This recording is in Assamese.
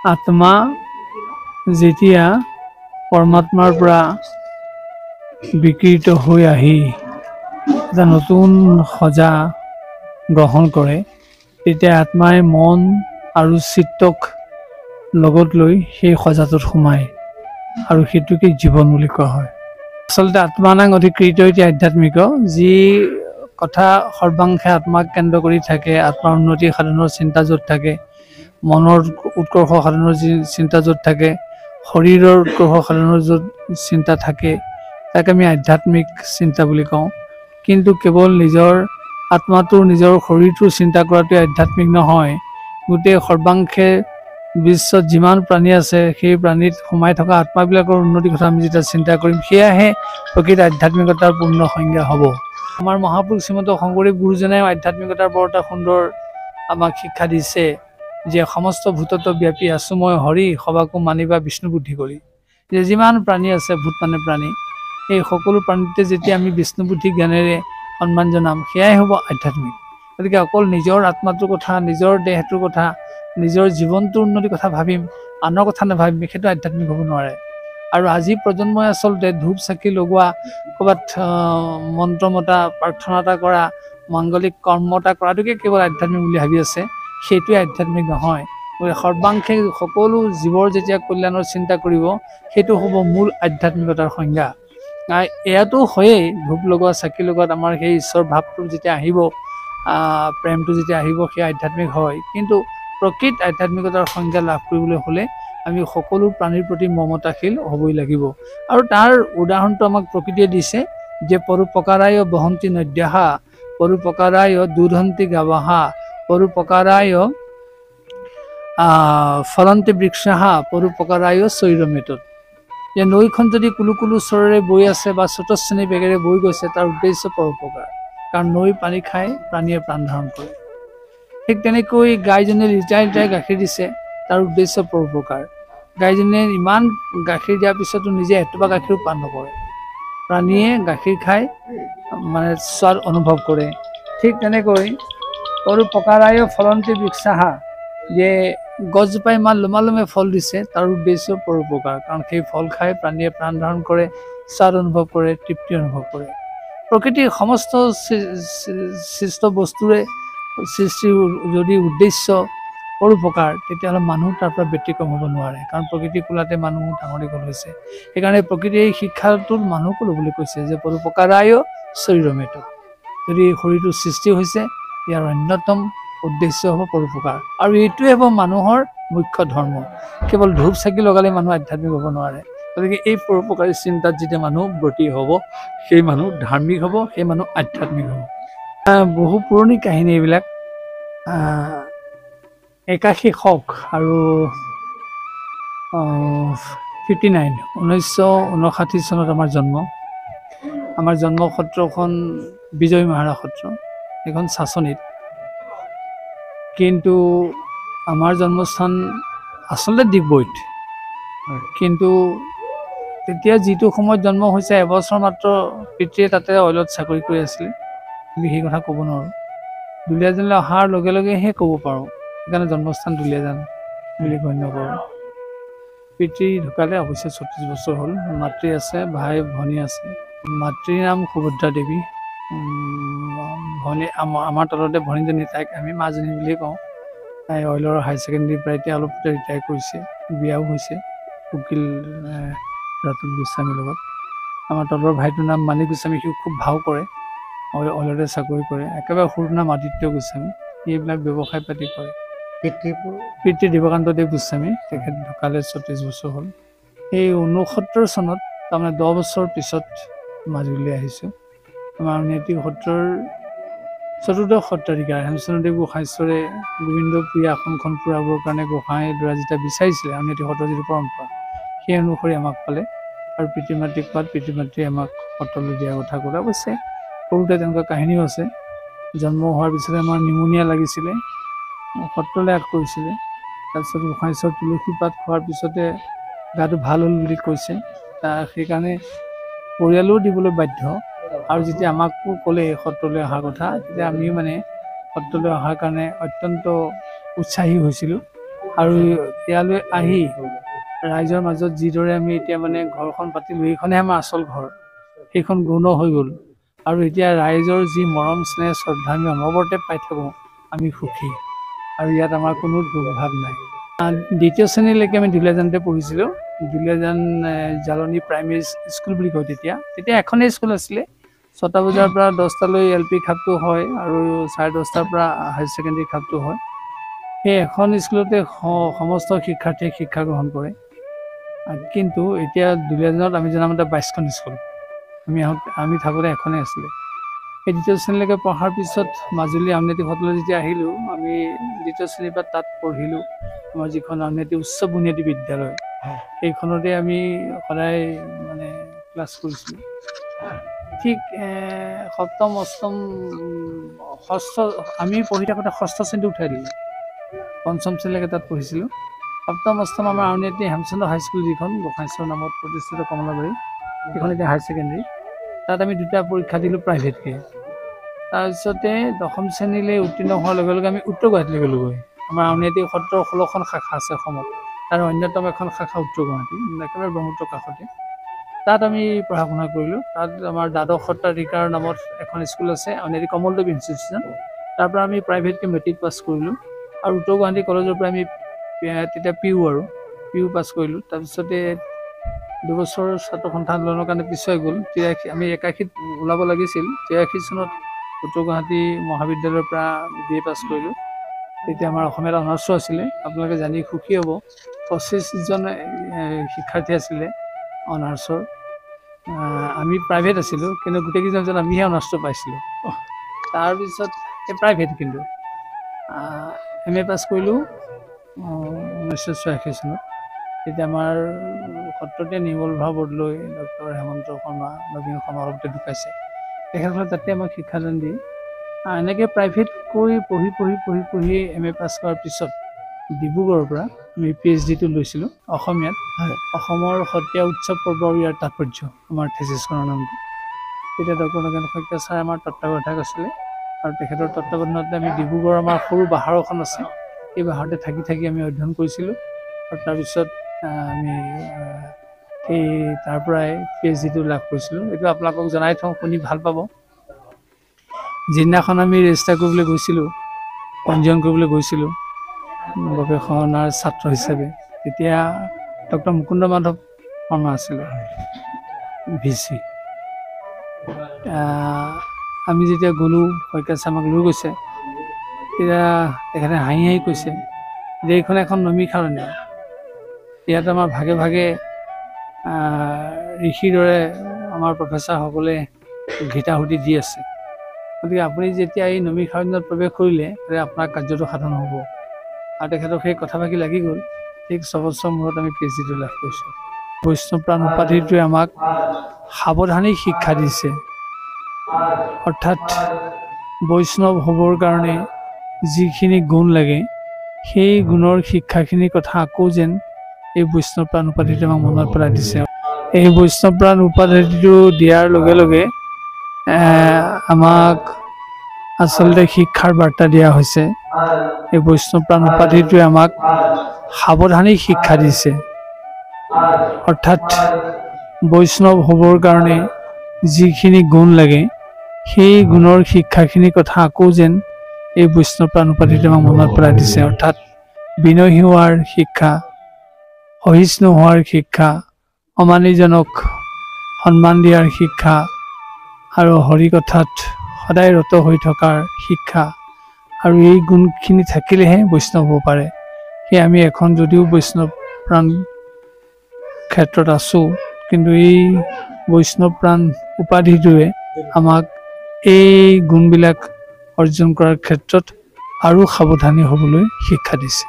আত্মা যেতিয়া পৰমাত্মাৰ পৰা বিকৃত হৈ আহি এটা নতুন সজা গ্ৰহণ কৰে তেতিয়া আত্মাই মন আৰু চিত্তক লগত লৈ সেই সজাটোত সোমায় আৰু সেইটোকে জীৱন বুলি কোৱা হয়। আচলতে আত্মানাং অধিকৃত এতিয়া আধ্যাত্মিক। যি কথা সৰ্বাংশে আত্মাক কেন্দ্ৰ কৰি থাকে আত্মাৰ উন্নতি সাধনৰ চিন্তা য'ত থাকে মনৰ উৎকৰ্ষ সাধনৰ যি চিন্তা য'ত থাকে শৰীৰৰ উৎকৰ্ষ সাধনৰ য'ত চিন্তা থাকে তাক আমি আধ্যাত্মিক চিন্তা বুলি কওঁ। কিন্তু কেৱল নিজৰ আত্মাটোৰ নিজৰ শৰীৰটোৰ চিন্তা কৰাটোৱে আধ্যাত্মিক নহয়। গোটেই সৰ্বাংশে বিশ্বত যিমান প্ৰাণী আছে সেই প্ৰাণীত সোমাই থকা আত্মাবিলাকৰ উন্নতিৰ কথা আমি যেতিয়া চিন্তা কৰিম সেয়াহে প্ৰকৃত আধ্যাত্মিকতাৰ পূৰ্ণ সংজ্ঞা হ'ব। আমাৰ মহাপুৰুষ শ্ৰীমন্ত শংকৰদেৱ গুৰুজনাই আধ্যাত্মিকতাৰ বৰ এটা সুন্দৰ আমাক শিক্ষা দিছে। যে সমস্ত ভূতত্ব ব্যাপী আছো মই হৰি সবাকো মানিবা বিষ্ণু বুদ্ধি কৰি। যে যিমান প্ৰাণী আছে ভূত মানে প্ৰাণী সেই সকলো প্ৰাণীতে যেতিয়া আমি বিষ্ণু বুদ্ধি জ্ঞানেৰে সন্মান জনাম সেয়াই হ'ব আধ্যাত্মিক। গতিকে অকল নিজৰ আত্মাটোৰ কথা নিজৰ দেহটোৰ কথা নিজৰ জীৱনটোৰ উন্নতিৰ কথা ভাবিম আনৰ কথা নাভাবিম সেইটো আধ্যাত্মিক হ'ব নোৱাৰে। আৰু আজি প্ৰজন্মই আচলতে ধূপ চাকি লগোৱা ক'ৰবাত মন্ত্ৰ মতা প্ৰাৰ্থনা এটা কৰা মাংগলিক কৰ্ম এটা কৰাটোকে কেৱল আধ্যাত্মিক বুলি ভাবি আছে। সেইটোৱে আধ্যাত্মিক নহয়। সৰ্বাংশে সকলো জীৱৰ যেতিয়া কল্যাণৰ চিন্তা কৰিব সেইটো হ'ব মূল আধ্যাত্মিকতাৰ সংজ্ঞা। এয়াতো হয়েই ধূপ লগোৱা চাকি লগোৱাত আমাৰ সেই ঈশ্বৰ ভাৱটো যেতিয়া আহিব আহ, প্ৰেমটো যেতিয়া আহিব সেই আধ্যাত্মিক হয়। কিন্তু প্ৰকৃত আধ্যাত্মিকতাৰ সংজ্ঞা লাভ কৰিবলৈ হ'লে আমি সকলো প্ৰাণীৰ প্ৰতি মমতাশীল হ'বই লাগিব। আৰু তাৰ উদাহৰণটো আমাক প্ৰকৃতিয়ে দিছে যে পৰোপকাৰায় বহন্তি নদ্যাহা পৰোপকাৰায় দুধন্তি গাৱাহা পৰোপকাৰায় ফলন্তি বৃক্ষাহা পৰোপকাৰায় চৈৰমেটত যে নৈখন যদি কুলু কুলু স্বৰেৰে বৈ আছে বা স্ৰোতশ্ৰেণী বেগেৰে বৈ গৈছে তাৰ উদ্দেশ্য পৰোপকাৰ। কাৰণ নৈ পানী খাই প্ৰাণীয়ে প্ৰাণ ধাৰণ কৰে। ঠিক তেনেকৈ গাইজনীয়ে লিটাৰ লিটাৰ গাখীৰ দিছে তাৰ উদ্দেশ্য পৰোপকাৰ। গাইজনীয়ে ইমান গাখীৰ দিয়াৰ পিছতো নিজে এটোপা গাখীৰো পান নকৰে। প্ৰাণীয়ে গাখীৰ খাই মানে স্বাদ অনুভৱ কৰে। ঠিক তেনেকৈ পৰোপকাৰায় ফলন্তি বৃক্ষাহা যে গছজোপাই ইমান লোমালোমে ফল দিছে তাৰ উদ্দেশ্য পৰোপকাৰ কাৰণ সেই ফল খাই প্ৰাণীয়ে প্ৰাণ ধাৰণ কৰে স্বাদ অনুভৱ কৰে তৃপ্তি অনুভৱ কৰে। প্ৰকৃতিৰ সমস্ত সৃষ্ট বস্তুৰে সৃষ্টিৰ যদি উদ্দেশ্য পৰোপকাৰ তেতিয়াহ'লে মানুহ তাৰ পৰা ব্যতিক্ৰম হ'ব নোৱাৰে। কাৰণ প্ৰকৃতিৰ কোলাতে মানুহ ডাঙৰ দীঘল হৈছে। সেইকাৰণে প্ৰকৃতিয়ে এই শিক্ষাটোত মানুহকো ল'বলৈ কৈছে যে পৰোপকাৰায় শৰীৰমেত যদি এই শৰীৰটোৰ সৃষ্টি হৈছে ইয়াৰ অন্যতম উদ্দেশ্য হ'ব পৰোপকাৰ। আৰু এইটোৱে হ'ব মানুহৰ মুখ্য ধৰ্ম। কেৱল ধূপ চাকি লগালে মানুহ আধ্যাত্মিক হ'ব নোৱাৰে। গতিকে এই পৰোপকাৰী চিন্তাত যেতিয়া মানুহ ব্ৰতী হ'ব সেই মানুহ ধাৰ্মিক হ'ব সেই মানুহ আধ্যাত্মিক হ'ব। বহু পুৰণি কাহিনী এইবিলাক। একাশী শক আৰু ফিফটি নাইন ঊনৈছশ ঊনষাঠি চনত আমাৰ জন্ম। আমাৰ জন্ম সত্ৰখন বিজয় মহাৰাজ সত্ৰ এইখন চাচনিত। কিন্তু আমাৰ জন্মস্থান আচলতে ডিগবৈত কিন্তু তেতিয়া যিটো সময়ত জন্ম হৈছে এবছৰ মাত্ৰ পিতৃয়ে তাতে অইলত চাকৰি কৰি আছিলে। কিন্তু সেই কথা ক'ব নোৱাৰোঁ। দুলীয়াজানলৈ অহাৰ লগে লগেহে ক'ব পাৰোঁ। সেইকাৰণে জন্মস্থান দুলীয়াজান বুলি গণ্য কৰোঁ। পিতৃ ঢুকালে অৱশ্যে ছত্ৰিছ বছৰ হ'ল। মাতৃ আছে ভাই ভনী আছে। মাতৃৰ নাম সুভদ্ৰা দেৱী। ভনী আমাৰ তলতে ভনীজনী তাইক আমি মাজনী বুলিয়ে কওঁ। তাই অইলৰ হাই ছেকেণ্ডেৰী পৰা এতিয়া অলপতে ৰিটায়াৰ কৰিছে বিয়াও হৈছে উকিল ৰাতুল গোস্বামীৰ লগত। আমাৰ তলৰ ভাইটোৰ নাম মানিক গোস্বামী সিও খুব ভাও কৰে অই- অইলতে চাকৰি কৰে একেবাৰে সৰুৰ নাম আদিত্য গোস্বামী এইবিলাক ব্যৱসায় পাতি কৰে। পিতৃপুৰ পিতৃ দেৱকান্ত দেৱ গোস্বামী তেখেত ঢুকালে ছত্ৰিছ বছৰ হ'ল। এই ঊনসত্তৰ চনত তাৰমানে দহ বছৰ পিছত মাজুলীলৈ আহিছোঁ। আমাৰ আউনীআটী সত্ৰৰ চতুৰ্দশ সত্ৰাধিকাৰ হেমচন্দ্ৰদেৱ গোবিন্দ প্ৰিয়া আসনখন পূৰাবৰ কাৰণে গোসাঁই ল'ৰা যেতিয়া বিচাৰিছিলে আউনীআটী সত্ৰৰ যিটো পৰম্পৰা সেই অনুসৰি আমাক পালে আৰু পিতৃ মাতৃক কোৱাত পিতৃ মাতৃয়ে আমাক সত্ৰলৈ দিয়াৰ কথা ক'লে। অৱশ্যে সৰুতে তেনেকুৱা কাহিনীও আছে। জন্ম হোৱাৰ পিছতে আমাৰ নিমুনিয়া লাগিছিলে সত্ৰলৈ আগ কৰিছিলে। তাৰপিছত গোসাঁইচৰ তুলসী পাত খোৱাৰ পিছতে গাটো ভাল হ'ল বুলি কৈছে। তাৰ সেইকাৰণে পৰিয়ালেও দিবলৈ বাধ্য। আৰু যেতিয়া আমাকো ক'লে সত্ৰলৈ অহাৰ কথা তেতিয়া আমিও মানে সত্ৰলৈ অহাৰ কাৰণে অত্যন্ত উৎসাহী হৈছিলোঁ। আৰু ইয়ালৈ আহি ৰাইজৰ মাজত যিদৰে আমি এতিয়া মানে ঘৰখন পাতিলোঁ এইখনেই আমাৰ আচল ঘৰ। সেইখন গৌণ হৈ গ'ল। আৰু এতিয়া ৰাইজৰ যি মৰম স্নেহ শ্ৰদ্ধা আমি অনবৰতে পাই থাকোঁ আমি সুখী। আৰু ইয়াত আমাৰ কোনো দুৰ্ভাৱ নাই। দ্বিতীয় শ্ৰেণীলৈকে আমি দুলীয়াজানতে পঢ়িছিলোঁ। দুলীয়াজান জালনী প্ৰাইমেৰী স্কুল বুলি কয় তেতিয়া। তেতিয়া এখনেই স্কুল আছিলে। ছটা বজাৰ পৰা দহটালৈ এল পি খাপটো হয় আৰু চাৰে দহটাৰ পৰা হায়াৰ ছেকেণ্ডেৰী খাপটো হয়। সেই এখন স্কুলতে সমস্ত শিক্ষাৰ্থীয়ে শিক্ষা গ্ৰহণ কৰে। কিন্তু এতিয়া দুলীয়াজানত আমি জনামতে বাইছখন স্কুল। আমি আমি থাকোঁতে এখনেই আছিলে। সেই দ্বিতীয় শ্ৰেণীলৈকে পঢ়াৰ পিছত মাজুলী আউনীআটী সত্ৰলৈ যেতিয়া আহিলোঁ আমি দ্বিতীয় শ্ৰেণীৰ পৰা তাত পঢ়িলোঁ। আমাৰ যিখন আউনীআটী উচ্চ বুনিয়াদী বিদ্যালয় সেইখনতে আমি সদায় মানে ক্লাছ কৰিছিলোঁ। ঠিক সপ্তম অষ্টম ষষ্ঠ আমি পঢ়ি থাকোঁতে ষষ্ঠ শ্ৰেণীত উঠাই দিলোঁ। পঞ্চম শ্ৰেণীলৈকে তাত পঢ়িছিলোঁ। সপ্তম অষ্টম আমাৰ আউনীআটী হেমচন্দ্ৰ হাইস্কুল যিখন গোসাঁইশ্বৰ নামত প্ৰতিষ্ঠিত কমলাবাৰী সেইখন এতিয়া হায়াৰ ছেকেণ্ডেৰী। তাত আমি দুটা পৰীক্ষা দিলোঁ প্ৰাইভেটকৈ। তাৰপিছতে দশম শ্ৰেণীলৈ উত্তীৰ্ণ হোৱাৰ লগে লগে আমি উত্তৰ গুৱাহাটীলৈ গ'লোঁগৈ। আমাৰ আউনীআটী সত্ৰৰ ষোল্লখন শাখা আছে অসমত। তাৰ অন্যতম এখন শাখা উত্তৰ গুৱাহাটী একেবাৰে ব্ৰহ্মপুত্ৰ কাষতে। তাত আমি পঢ়া শুনা কৰিলোঁ। তাত আমাৰ দ্বাদশ সত্ৰাধিকাৰ নামত এখন স্কুল আছে আউনীআটী কমলদেৱ ইনষ্টিটিউশ্যন তাৰ পৰা আমি প্ৰাইভেটকৈ মেট্ৰিক পাছ কৰিলোঁ। আৰু উত্তৰ গুৱাহাটী কলেজৰ পৰা আমি তেতিয়া পি ইউ আৰু। পি ইউ পাছ কৰিলোঁ। তাৰপিছতে দুবছৰ ছাত্ৰ সন্থা আন্দোলনৰ কাৰণে পিছুৱাই গ'ল। তিৰাশী আমি একাশীত ওলাব লাগিছিল। তিৰাশী চনত উত্তৰ গুৱাহাটী মহাবিদ্যালয়ৰ পৰা বি এ পাছ কৰিলোঁ। তেতিয়া আমাৰ অসমীয়াত অনাৰ্ছো আছিলে। আপোনালোকে জানি সুখী হ'ব। পঁচিছজন শিক্ষাৰ্থী আছিলে। অনাৰ্ছৰ। আহ, আমি প্ৰাইভেট আছিলোঁ কিন্তু গোটেইকেইজনজন আমিহে অনাৰ্ছটো পাইছিলোঁ। তাৰপিছত এই প্ৰাইভেট কিন্তু। এম এ পাছ কৰিলোঁ ঊনৈছশ ছয়াশী চনত। তেতিয়া আমাৰ সত্ৰতে নিৰ্মল ভাৱ বৰদলৈ ডক্টৰ হেমন্ত শৰ্মা নবীন শৰ্মা অলপতে ঢুকাইছে। তেখেতসকলে তাতে আমাক শিক্ষাদান দিয়ে। এনেকৈ প্ৰাইভেট কৰি পঢ়ি পঢ়ি পঢ়ি পঢ়ি এম এ পাছ কৰাৰ পিছত ডিব্ৰুগড়ৰ পৰা আমি পি এইচ ডিটো লৈছিলোঁ অসমীয়াত। অসমৰ সত্ৰীয়া উৎসৱ পৰ্ব আৰু ইয়াৰ তাৎপৰ্য আমাৰ থেচিছখনৰ নামটো। তেতিয়া ডক্টৰ নগেন শইকীয়া ছাৰ আমাৰ তত্ত্বাৱধায়ক আছিলে আৰু তেখেতৰ তত্ত্বাৱধানতে আমি ডিব্ৰুগড় আমাৰ সৰু বাহাৰ এখন আছে এই বাহাৰতে থাকি থাকি আমি অধ্যয়ন কৰিছিলোঁ আৰু তাৰপিছত আমি সেই তাৰ পৰাই পি এইচ ডিটো লাভ কৰিছিলোঁ। এইটো আপোনালোকক জনাই থওঁ শুনি ভাল পাব। যিদিনাখন আমি ৰেজিষ্টাৰ কৰিবলৈ গৈছিলোঁ পঞ্জীয়ন কৰিবলৈ গৈছিলোঁ গৱেষণাৰ ছাত্ৰ হিচাপে। তেতিয়া ডক্টৰ মুকুন্দ মাধৱ শৰ্মা আছিলে ভি চি আমি যেতিয়া গ'লোঁ শইকীয়া আমাক লৈ গৈছে। তেতিয়া তেখেতে হাঁহি হাঁহি কৈছে যে এইখন এখন নমীখাৰণে ইয়াত আমাৰ ভাগে ভাগে ঋষিৰ দৰে আমাৰ প্ৰফেচাৰসকলে ঘিতাহুতি দি আছে। গতিকে আপুনি যেতিয়া এই নমীখাৰণত প্ৰৱেশ কৰিলে তেতিয়া আপোনাৰ কাৰ্যটো সাধন হ'ব। আৰু তেখেতক সেই কথাফাকি লাগি গ'ল। ঠিক ছবছৰ মূৰত আমি পি এইচ ডিটো লাভ কৰিছোঁ। বৈষ্ণৱ প্ৰাণ উপাধিটোৱে আমাক সাৱধানী শিক্ষা দিছে। অৰ্থাৎ বৈষ্ণৱ হ'বৰ কাৰণে যিখিনি গুণ লাগে সেই গুণৰ শিক্ষাখিনিৰ কথা আকৌ যেন এই বৈষ্ণৱ প্ৰাণ উপাধিটোৱে আমাক মনত পেলাই দিছে। এই বৈষ্ণৱ প্ৰাণ উপাধিটো দিয়াৰ লগে লগে আমাক আচলতে শিক্ষাৰ বাৰ্তা দিয়া হৈছে। এই বৈষ্ণৱ প্ৰাণ উপাধিটোৱে আমাক সাৱধানী শিক্ষা দিছে। অৰ্থাৎ বৈষ্ণৱ হ'বৰ কাৰণে যিখিনি গুণ লাগে সেই গুণৰ শিক্ষাখিনিৰ কথা আকৌ যেন এই বৈষ্ণৱ প্ৰাণ উপাধিটোৱে আমাক মনত পেলাই দিছে। অৰ্থাৎ বিনয়ী হোৱাৰ শিক্ষা সহিষ্ণু হোৱাৰ শিক্ষা অমানিজনক সন্মান দিয়াৰ শিক্ষা আৰু হৰি কথাত সদায় ৰত হৈ থকাৰ শিক্ষা আৰু এই গুণখিনি থাকিলেহে বৈষ্ণৱ হ'ব পাৰে। সেয়ে আমি এখন যদিও বৈষ্ণৱ প্ৰাণ ক্ষেত্ৰত আছোঁ কিন্তু এই বৈষ্ণৱ প্ৰাণ উপাধিটোৱে আমাক এই গুণবিলাক অৰ্জন কৰাৰ ক্ষেত্ৰত আৰু সাৱধানী হ'বলৈ শিক্ষা দিছে।